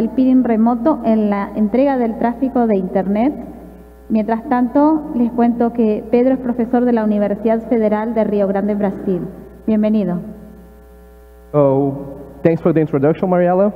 el peering remoto en la entrega del tráfico de Internet. Mientras tanto, les cuento que Pedro es profesor de la Universidad Federal de Río Grande, Brasil. Bienvenido. Oh, thanks for the introduction, Mariela.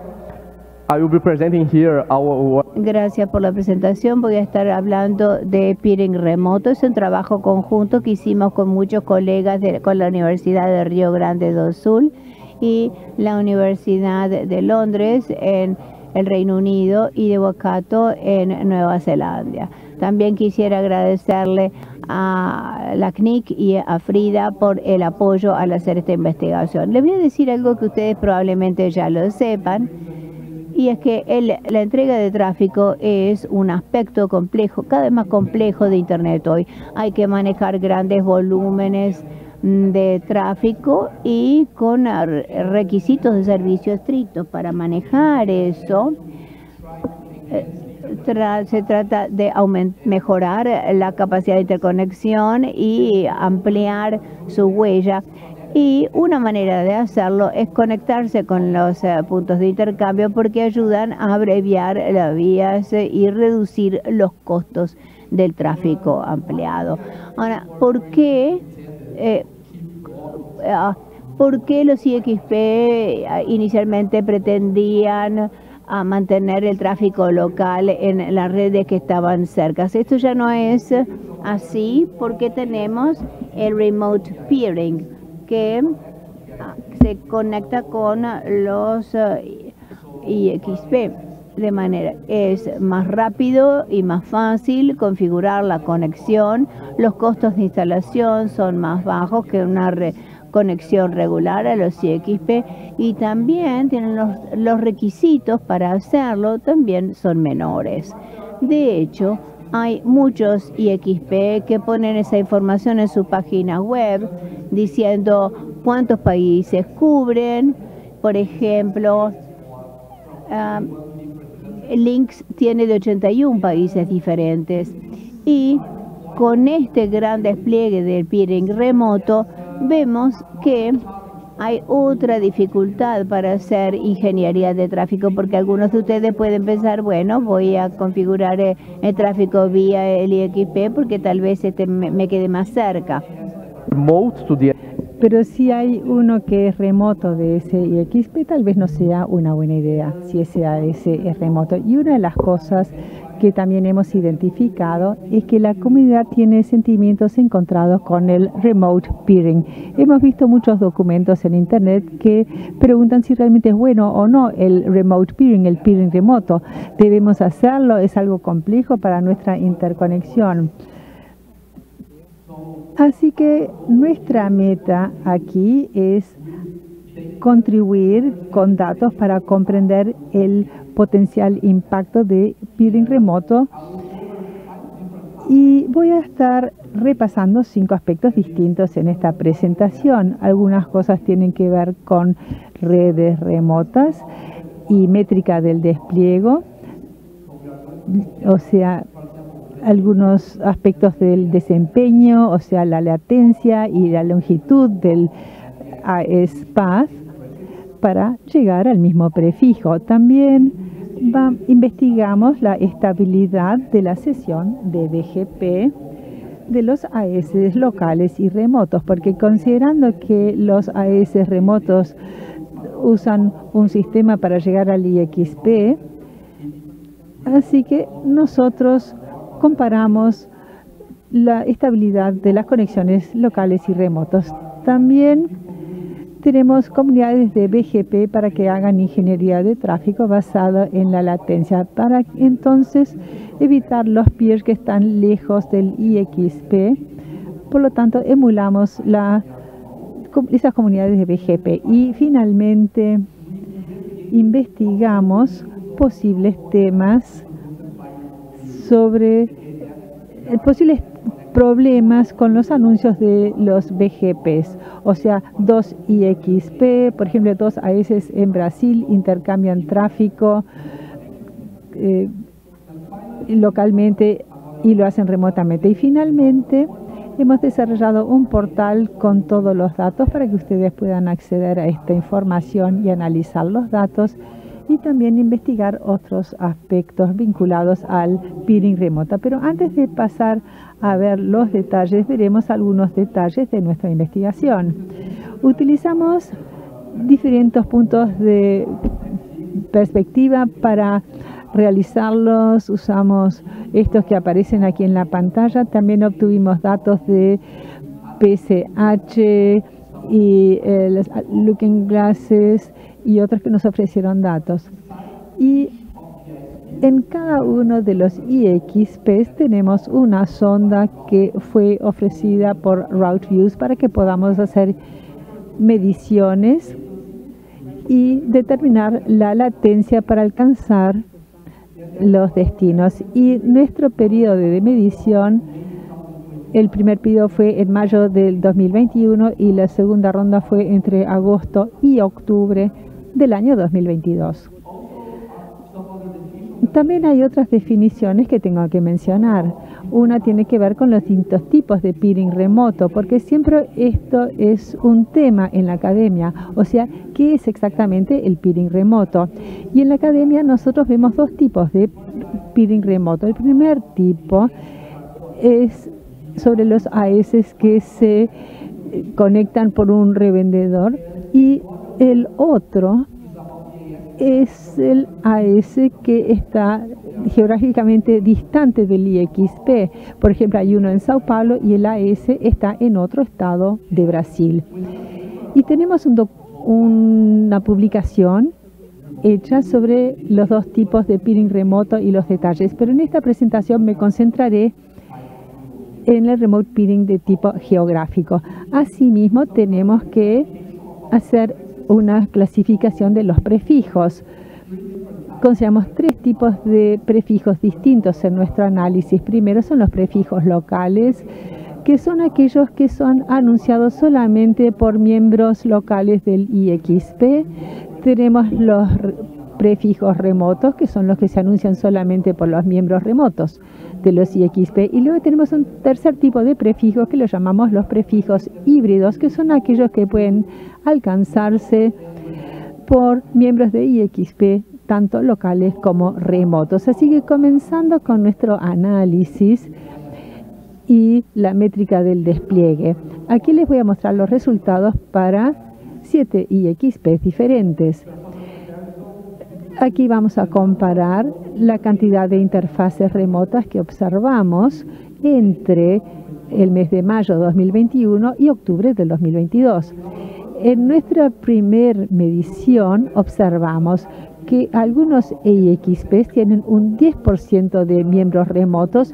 I will be presenting here our Gracias por la presentación. Voy a estar hablando de peering remoto. Es un trabajo conjunto que hicimos con muchos colegas de, con la Universidad de Río Grande do Sul y la Universidad de Londres en el Reino Unido y de Waikato en Nueva Zelanda. También quisiera agradecerle a la CNIC y a Frida por el apoyo al hacer esta investigación. Les voy a decir algo que ustedes probablemente ya lo sepan, y es que la entrega de tráfico es un aspecto complejo, cada vez más complejo de Internet hoy. Hay que manejar grandes volúmenes de tráfico y con requisitos de servicio estrictos para manejar eso. Eh, se trata de mejorar la capacidad de interconexión y ampliar su huella. Y una manera de hacerlo es conectarse con los eh, puntos de intercambio porque ayudan a abreviar las vías y reducir los costos del tráfico ampliado. Ahora, ¿por qué, eh, ¿por qué los IXP inicialmente pretendían mantener el tráfico local en las redes que estaban cerca. Esto ya no es así porque tenemos el remote peering que se conecta con los eh, IXP de manera es más rápido y más fácil configurar la conexión, los costos de instalación son más bajos que una red conexión regular a los IXP y también tienen los, requisitos para hacerlo también son menores. De hecho, hay muchos IXP que ponen esa información en su página web diciendo cuántos países cubren. Por ejemplo, Links tiene de 81 países diferentes y con este gran despliegue del peering remoto vemos que hay otra dificultad para hacer ingeniería de tráfico porque algunos de ustedes pueden pensar, bueno, voy a configurar eh, el, tráfico vía el IXP porque tal vez este me, quede más cerca. Pero si hay uno que es remoto de ese IXP, tal vez no sea una buena idea si ese AS es remoto. Y una de las cosas que también hemos identificado es que la comunidad tiene sentimientos encontrados con el remote peering. Hemos visto muchos documentos en Internet que preguntan si realmente es bueno o no el remote peering, el peering remoto. ¿Debemos hacerlo? ¿Es algo complejo para nuestra interconexión? Así que nuestra meta aquí es contribuir con datos para comprender el potencial impacto de peering remoto y voy a estar repasando cinco aspectos distintos en esta presentación. Algunas cosas tienen que ver con redes remotas y métrica del despliego, o sea, algunos aspectos del desempeño, o sea, la latencia y la longitud del AES Path para llegar al mismo prefijo. También investigamos la estabilidad de la sesión de BGP de los AES locales y remotos, porque considerando que los AES remotos usan un sistema para llegar al IXP, así que nosotros comparamos la estabilidad de las conexiones locales y remotos. También tenemos comunidades de BGP para que hagan ingeniería de tráfico basada en la latencia, para entonces evitar los peers que están lejos del IXP. Por lo tanto, emulamos la, esas comunidades de BGP y finalmente investigamos posibles temas sobre eh, posibles problemas con los anuncios de los BGPs, o sea, dos IXP, por ejemplo, dos AS en Brasil intercambian tráfico eh, localmente y lo hacen remotamente. Y finalmente, hemos desarrollado un portal con todos los datos para que ustedes puedan acceder a esta información y analizar los datos y también investigar otros aspectos vinculados al peering remota. Pero antes de pasar a ver los detalles, veremos algunos detalles de nuestra investigación. Utilizamos diferentes puntos de perspectiva para realizarlos. Usamos estos que aparecen aquí en la pantalla. También obtuvimos datos de PSH y eh, Looking Glasses y otros que nos ofrecieron datos. Y en cada uno de los IXPs tenemos una sonda que fue ofrecida por RouteViews para que podamos hacer mediciones y determinar la latencia para alcanzar los destinos. Y nuestro periodo de medición, el primer periodo fue en mayo del 2021 y la segunda ronda fue entre agosto y octubre del año 2022. También hay otras definiciones que tengo que mencionar. Una tiene que ver con los distintos tipos de peering remoto, porque siempre esto es un tema en la academia. O sea, ¿qué es exactamente el peering remoto? Y en la academia nosotros vemos dos tipos de peering remoto. El primer tipo es sobre los AS que se eh, conectan por un revendedor y el otro es el AS que está geográficamente distante del IXP. Por ejemplo, hay uno en Sao Paulo y el AS está en otro estado de Brasil. Y tenemos una publicación hecha sobre los dos tipos de peering remoto y los detalles, pero en esta presentación me concentraré en el remote peering de tipo geográfico. Asimismo, tenemos que hacer una clasificación de los prefijos. Consideramos tres tipos de prefijos distintos en nuestro análisis. Primero son los prefijos locales, que son aquellos que son anunciados solamente por miembros locales del IXP. Tenemos los prefijos remotos, que son los que se anuncian solamente por los miembros remotos de los IXP. Y luego tenemos un tercer tipo de prefijos que los llamamos los prefijos híbridos, que son aquellos que pueden alcanzarse por miembros de IXP, tanto locales como remotos. Así que comenzando con nuestro análisis y la métrica del despliegue. Aquí les voy a mostrar los resultados para siete IXP diferentes. Aquí vamos a comparar la cantidad de interfaces remotas que observamos entre el mes de mayo de 2021 y octubre del 2022. En nuestra primer medición observamos que algunos EIXP tienen un 10% de miembros remotos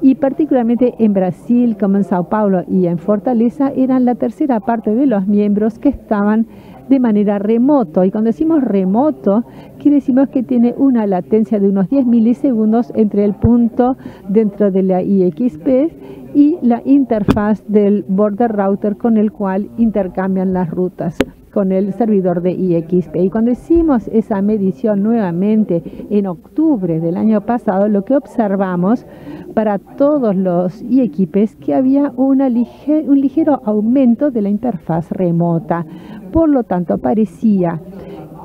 y particularmente en Brasil, como en Sao Paulo y en Fortaleza, eran la tercera parte de los miembros que estaban de manera remoto. Y cuando decimos remoto, quiere decimos que tiene una latencia de unos 10 milisegundos entre el punto dentro de la IXP y la interfaz del border router con el cual intercambian las rutas con el servidor de IXP. Y cuando hicimos esa medición nuevamente en octubre del año pasado, lo que observamos para todos los IXP que había una un ligero aumento de la interfaz remota. Por lo tanto, parecía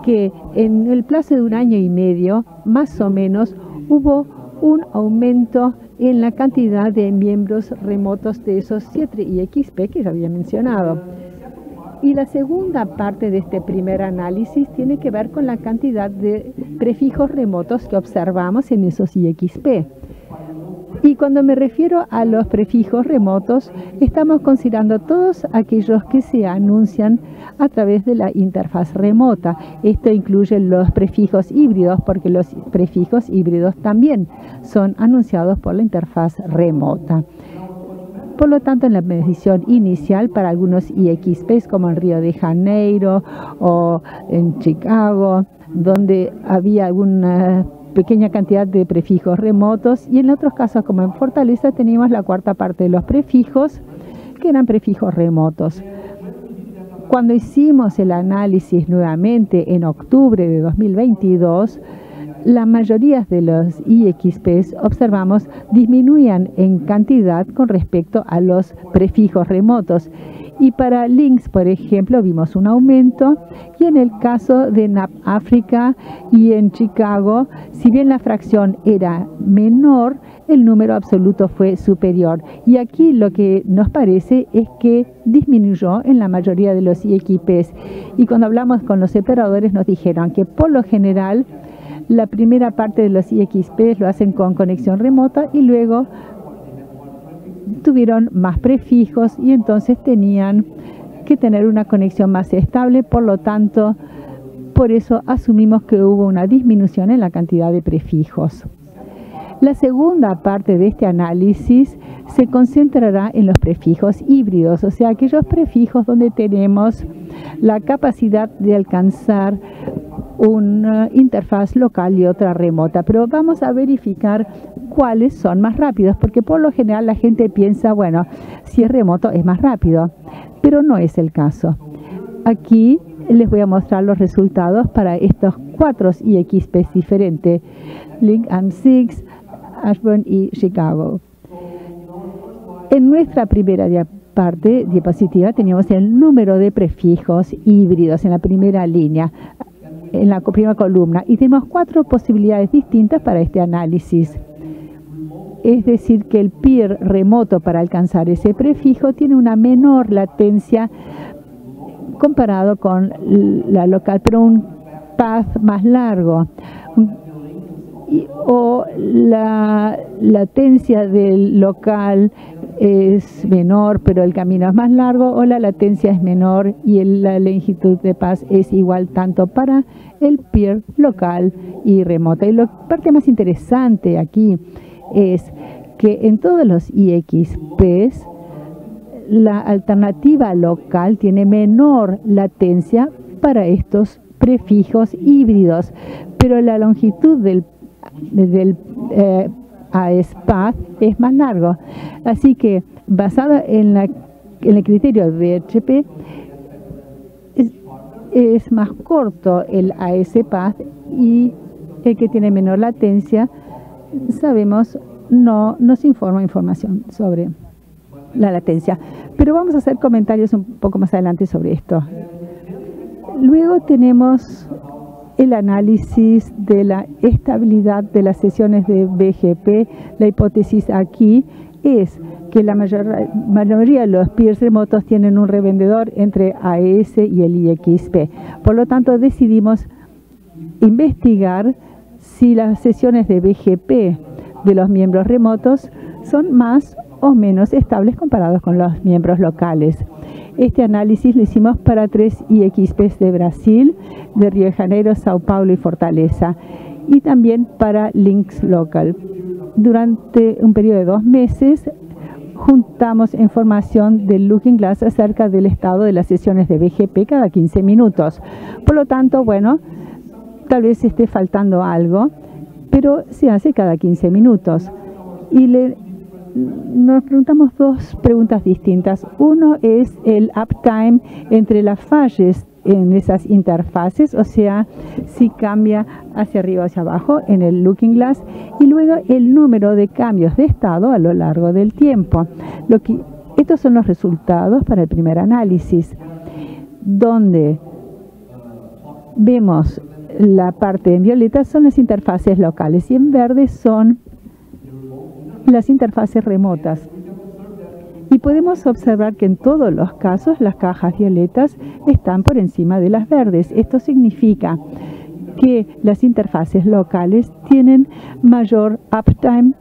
que en el plazo de un año y medio, más o menos, hubo un aumento en la cantidad de miembros remotos de esos 7 IXP que ya había mencionado. Y la segunda parte de este primer análisis tiene que ver con la cantidad de prefijos remotos que observamos en esos IXP. Y cuando me refiero a los prefijos remotos, estamos considerando todos aquellos que se anuncian a través de la interfaz remota. Esto incluye los prefijos híbridos, porque los prefijos híbridos también son anunciados por la interfaz remota. Por lo tanto, en la medición inicial para algunos IXPs como en Río de Janeiro o en Chicago, donde había alguna pequeña cantidad de prefijos remotos y en otros casos como en Fortaleza teníamos la cuarta parte de los prefijos que eran prefijos remotos. Cuando hicimos el análisis nuevamente en octubre de 2022, la mayoría de los IXPs, observamos, disminuían en cantidad con respecto a los prefijos remotos. Y para links, por ejemplo, vimos un aumento. Y en el caso de NAP África y en Chicago, si bien la fracción era menor, el número absoluto fue superior. Y aquí lo que nos parece es que disminuyó en la mayoría de los IXPs. Y cuando hablamos con los operadores nos dijeron que por lo general la primera parte de los IXPs lo hacen con conexión remota y luego tuvieron más prefijos y entonces tenían que tener una conexión más estable, por lo tanto, por eso asumimos que hubo una disminución en la cantidad de prefijos. La segunda parte de este análisis se concentrará en los prefijos híbridos, o sea, aquellos prefijos donde tenemos la capacidad de alcanzar una interfaz local y otra remota, pero vamos a verificar cuáles son más rápidos, porque por lo general la gente piensa, bueno, si es remoto es más rápido, pero no es el caso. Aquí les voy a mostrar los resultados para estos cuatro IXPs diferentes, Link M6, Ashburn y Chicago. En nuestra primera parte diapositiva teníamos el número de prefijos híbridos en la primera línea en la primera columna y tenemos cuatro posibilidades distintas para este análisis. Es decir, que el peer remoto para alcanzar ese prefijo tiene una menor latencia comparado con la local, pero un path más largo. O la latencia del local es menor, pero el camino es más largo, o la latencia es menor y la longitud de paz es igual tanto para el peer local y remota. Y la parte más interesante aquí es que en todos los IXPs la alternativa local tiene menor latencia para estos prefijos híbridos, pero la longitud del, del eh, AESPAD es más largo. Así que basado en, la, en el criterio de HP, es, más corto el ASPAD y el que tiene menor latencia, sabemos, no nos informa información sobre la latencia. Pero vamos a hacer comentarios un poco más adelante sobre esto. Luego tenemos el análisis de la estabilidad de las sesiones de BGP. La hipótesis aquí es que la mayor, mayoría de los peers remotos tienen un revendedor entre AES y el IXP. Por lo tanto, decidimos investigar si las sesiones de BGP de los miembros remotos son más o menos estables comparados con los miembros locales. Este análisis lo hicimos para tres IXPs de Brasil, de Río de Janeiro, Sao Paulo y Fortaleza, y también para Links Local. Durante un periodo de dos meses juntamos información del Looking Glass acerca del estado de las sesiones de BGP cada 15 minutos. Por lo tanto, bueno, tal vez esté faltando algo, pero se hace cada 15 minutos. Y le nos preguntamos dos preguntas distintas. Uno es el uptime entre las fallas en esas interfaces, o sea, si cambia hacia arriba o hacia abajo en el Looking Glass, y luego el número de cambios de estado a lo largo del tiempo. Estos son los resultados para el primer análisis, donde vemos la parte en violeta son las interfaces locales y en verde son las interfaces remotas. Y podemos observar que en todos los casos las cajas violetas están por encima de las verdes. Esto significa que las interfaces locales tienen mayor uptime.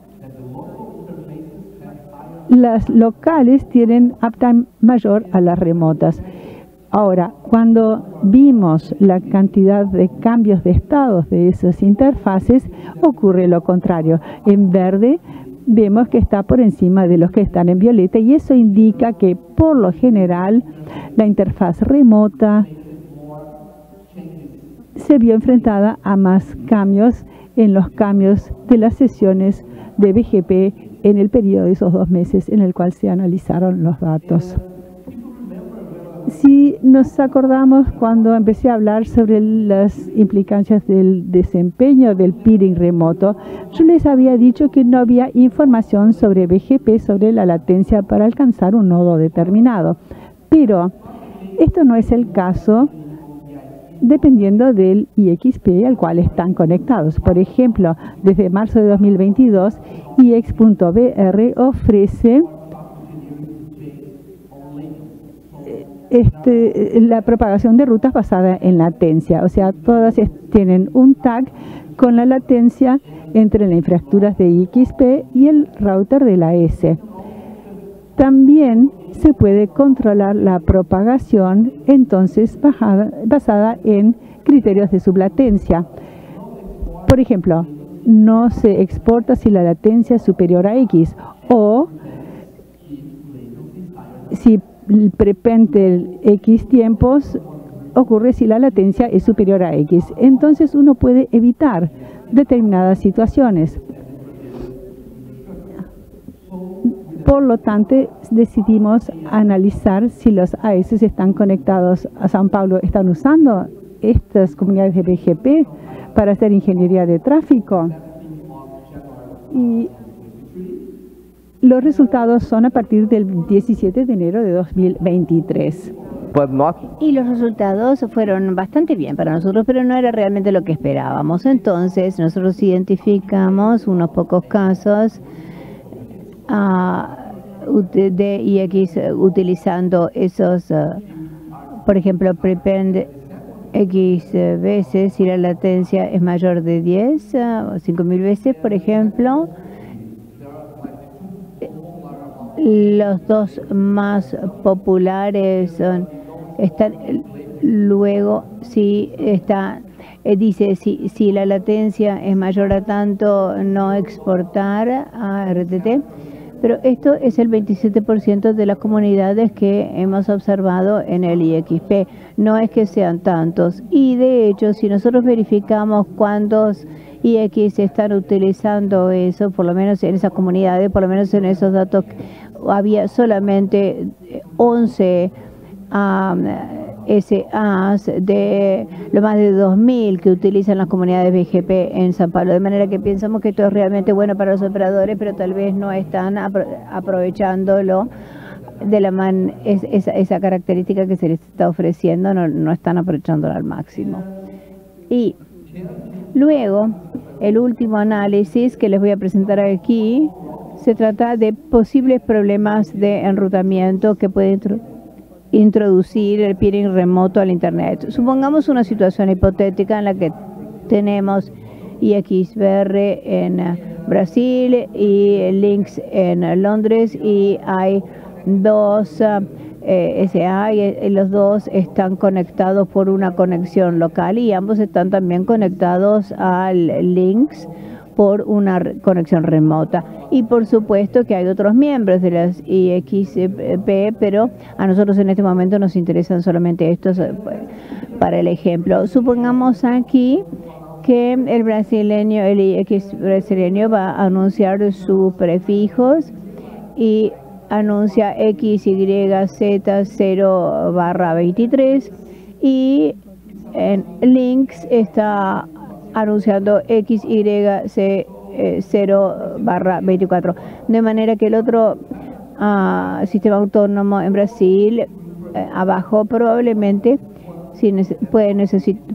Las locales tienen uptime mayor a las remotas. Ahora, cuando vimos la cantidad de cambios de estados de esas interfaces, ocurre lo contrario. En verde vemos que está por encima de los que están en violeta y eso indica que por lo general la interfaz remota se vio enfrentada a más cambios en los cambios de las sesiones de BGP en el periodo de esos dos meses en el cual se analizaron los datos. Si nos acordamos cuando empecé a hablar sobre las implicancias del desempeño del peering remoto, yo les había dicho que no había información sobre BGP, sobre la latencia para alcanzar un nodo determinado. Pero esto no es el caso dependiendo del IXP al cual están conectados. Por ejemplo, desde marzo de 2022, IX.BR ofrece este, la propagación de rutas basada en latencia. O sea, todas tienen un tag con la latencia entre las infraestructuras de IXP y el router de la S. También se puede controlar la propagación entonces basada en criterios de sublatencia. Por ejemplo, no se exporta si la latencia es superior a X o si prepente X tiempos ocurre si la latencia es superior a X. Entonces uno puede evitar determinadas situaciones. Por lo tanto, decidimos analizar si los AS están conectados a San Paulo, están usando estas comunidades de BGP para hacer ingeniería de tráfico. Y los resultados son a partir del 17 de enero de 2023. Y los resultados fueron bastante bien para nosotros, pero no era realmente lo que esperábamos. Entonces, nosotros identificamos unos pocos casos uh, de IX utilizando esos, uh, por ejemplo, prepend X veces si la latencia es mayor de 10 uh, o 5000 veces, por ejemplo los dos más populares son están luego si está eh, dice si, si la latencia es mayor a tanto no exportar a RTT pero esto es el 27% de las comunidades que hemos observado en el IXP. No es que sean tantos. Y de hecho, si nosotros verificamos cuántos IX están utilizando eso, por lo menos en esas comunidades, por lo menos en esos datos había solamente 11 um, SAs de lo más de 2.000 que utilizan las comunidades BGP en San Pablo. De manera que pensamos que esto es realmente bueno para los operadores, pero tal vez no están aprovechándolo de la man esa, esa, característica que se les está ofreciendo, no, no están aprovechándolo al máximo. Y luego, el último análisis que les voy a presentar aquí se trata de posibles problemas de enrutamiento que puede introducir el peering remoto al Internet. Supongamos una situación hipotética en la que tenemos IXBR en Brasil y Links en Londres y hay dos eh, SA y los dos están conectados por una conexión local y ambos están también conectados al Links por una conexión remota. Y por supuesto que hay otros miembros de las IXP, pero a nosotros en este momento nos interesan solamente estos eh, para el ejemplo. Supongamos aquí que el brasileño, el IX brasileño va a anunciar sus prefijos y anuncia XYZ0 barra 23 y en links está anunciando XYC0 eh, barra 24. De manera que el otro ah, sistema autónomo en Brasil, eh, abajo probablemente, puede,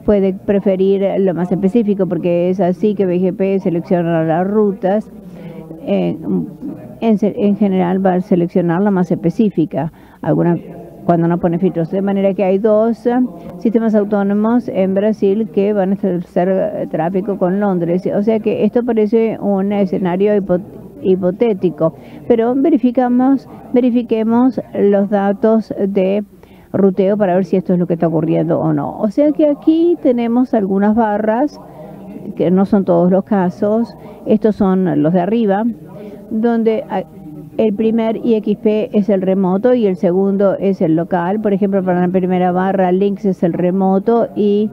puede preferir lo más específico, porque es así que BGP selecciona las rutas. En, en, general va a seleccionar la más específica. Alguna cuando no pone filtros. De manera que hay dos eh, sistemas autónomos en Brasil que van a hacer eh, tráfico con Londres. O sea que esto parece un escenario hipotético, pero verificamos, verifiquemos los datos de ruteo para ver si esto es lo que está ocurriendo o no. O sea que aquí tenemos algunas barras, que no son todos los casos, estos son los de arriba, donde el primer IXP es el remoto y el segundo es el local. Por ejemplo, para la primera barra, Links es el remoto y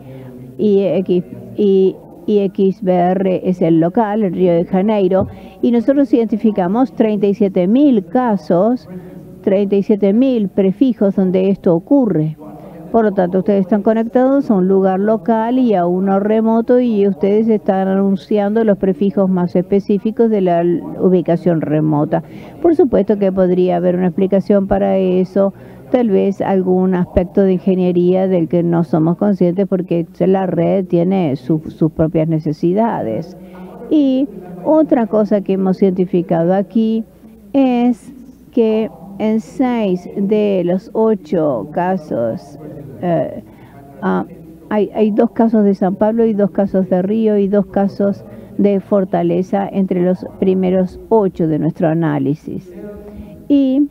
IXBR es el local, el Río de Janeiro. Y nosotros identificamos 37.000 casos 37.000 prefijos donde esto ocurre. Por lo tanto, ustedes están conectados a un lugar local y a uno remoto y ustedes están anunciando los prefijos más específicos de la ubicación remota. Por supuesto que podría haber una explicación para eso, tal vez algún aspecto de ingeniería del que no somos conscientes porque la red tiene sus propias necesidades. Y otra cosa que hemos identificado aquí es que en seis de los ocho casos eh, ah, hay, hay dos casos de San Pablo y dos casos de Río y dos casos de Fortaleza entre los primeros ocho de nuestro análisis. Y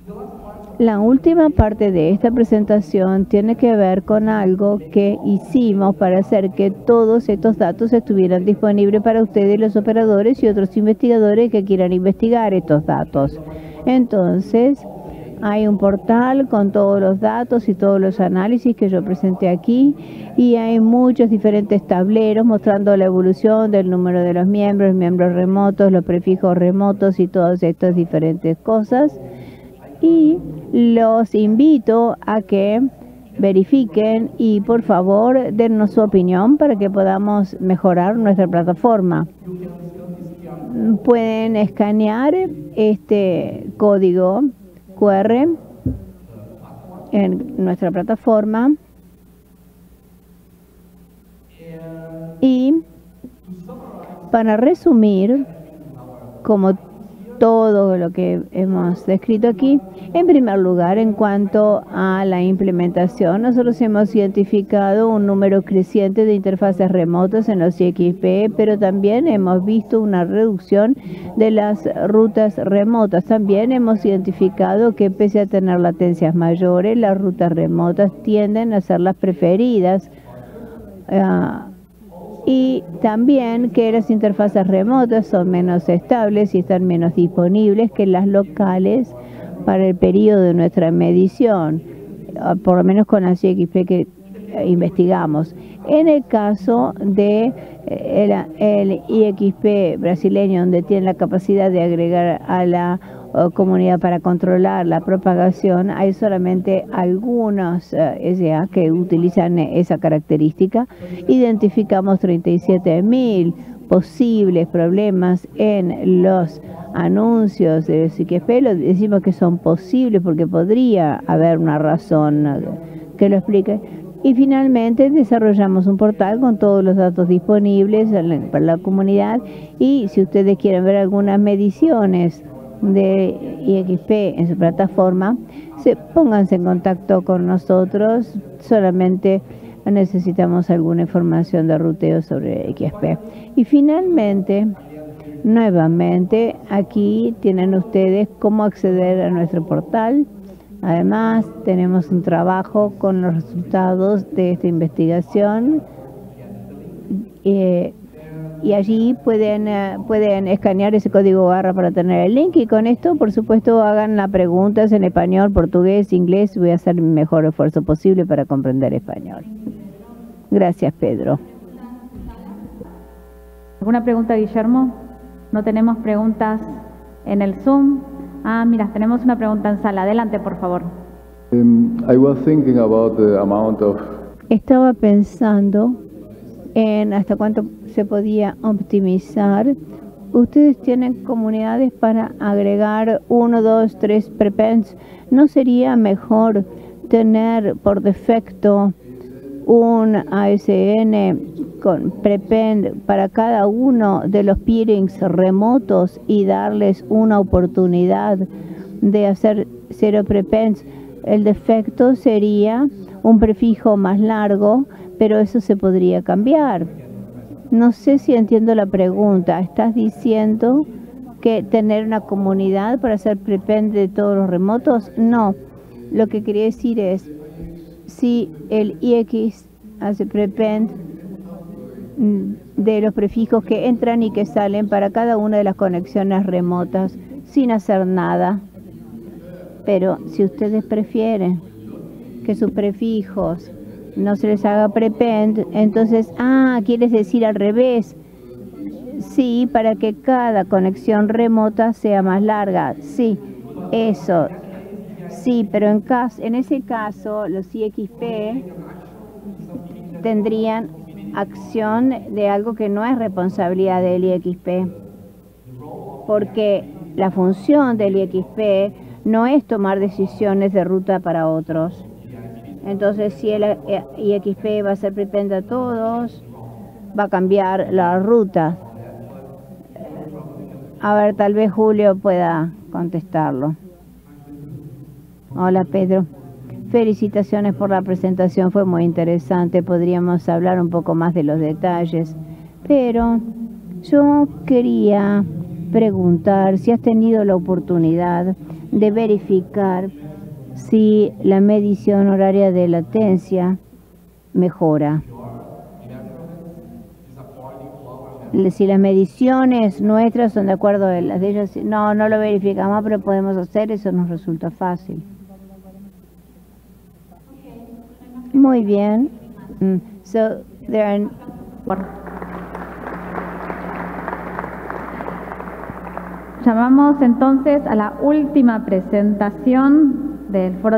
la última parte de esta presentación tiene que ver con algo que hicimos para hacer que todos estos datos estuvieran disponibles para ustedes, los operadores y otros investigadores que quieran investigar estos datos. Entonces, hay un portal con todos los datos y todos los análisis que yo presenté aquí y hay muchos diferentes tableros mostrando la evolución del número de los miembros, miembros remotos, los prefijos remotos y todas estas diferentes cosas. Y los invito a que verifiquen y por favor dennos su opinión para que podamos mejorar nuestra plataforma. Pueden escanear este código QR en nuestra plataforma. Y para resumir, como todo lo que hemos descrito aquí. En primer lugar, en cuanto a la implementación, nosotros hemos identificado un número creciente de interfaces remotas en los XP, pero también hemos visto una reducción de las rutas remotas. También hemos identificado que pese a tener latencias mayores, las rutas remotas tienden a ser las preferidas. Ah, y también que las interfaces remotas son menos estables y están menos disponibles que las locales para el periodo de nuestra medición, ah, por lo menos con la CXP que eh, investigamos. En el caso de eh, el, IXP brasileño, donde tiene la capacidad de agregar a la comunidad para controlar la propagación, hay solamente algunos eh, SA que utilizan esa característica. Identificamos 37 mil posibles problemas en los anuncios de lo decimos que son posibles porque podría haber una razón que lo explique. Y finalmente desarrollamos un portal con todos los datos disponibles para la comunidad y si ustedes quieren ver algunas mediciones de IXP en su plataforma, se, pónganse en contacto con nosotros, solamente necesitamos alguna información de ruteo sobre XP. Y finalmente, nuevamente, aquí tienen ustedes cómo acceder a nuestro portal. Además, tenemos un trabajo con los resultados de esta investigación. Eh, y allí pueden, eh, pueden escanear ese código barra para tener el link y con esto por supuesto hagan las preguntas en español, portugués, inglés, voy a hacer mi mejor esfuerzo posible para comprender español. Gracias Pedro. ¿Alguna pregunta Guillermo? No tenemos preguntas en el Zoom. Ah, mira, tenemos una pregunta en sala. Adelante, por favor. Um, I was thinking about the amount of... Estaba pensando en hasta cuánto se podía optimizar. Ustedes tienen comunidades para agregar uno, dos, tres prepends. ¿No sería mejor tener por defecto un ASN con prepend para cada uno de los peerings remotos y darles una oportunidad de hacer cero prepends? El defecto sería un prefijo más largo pero eso se podría cambiar. No sé si entiendo la pregunta. ¿Estás diciendo que tener una comunidad para hacer prepend de todos los remotos? No. Lo que quería decir es, si el IX hace prepend de los prefijos que entran y que salen para cada una de las conexiones remotas sin hacer nada. Pero si ustedes prefieren que sus prefijos no se les haga prepend, entonces, ah, quieres decir al revés. Sí, para que cada conexión remota sea más larga. Sí, eso. Sí, pero en, cas- en ese caso los IXP tendrían acción de algo que no es responsabilidad del IXP, porque la función del IXP no es tomar decisiones de ruta para otros. Entonces, si el eh, IXP va a ser prepende a todos, va a cambiar la ruta. A ver, tal vez Julio pueda contestarlo. Hola, Pedro. Felicitaciones por la presentación, fue muy interesante. Podríamos hablar un poco más de los detalles, pero yo quería preguntar si has tenido la oportunidad de verificar si la medición horaria de latencia mejora. Si las mediciones nuestras son de acuerdo a las de ellos, no, no lo verificamos, pero podemos hacer, eso nos resulta fácil. Muy bien. Mm, So, there are Llamamos entonces a la última presentación del foro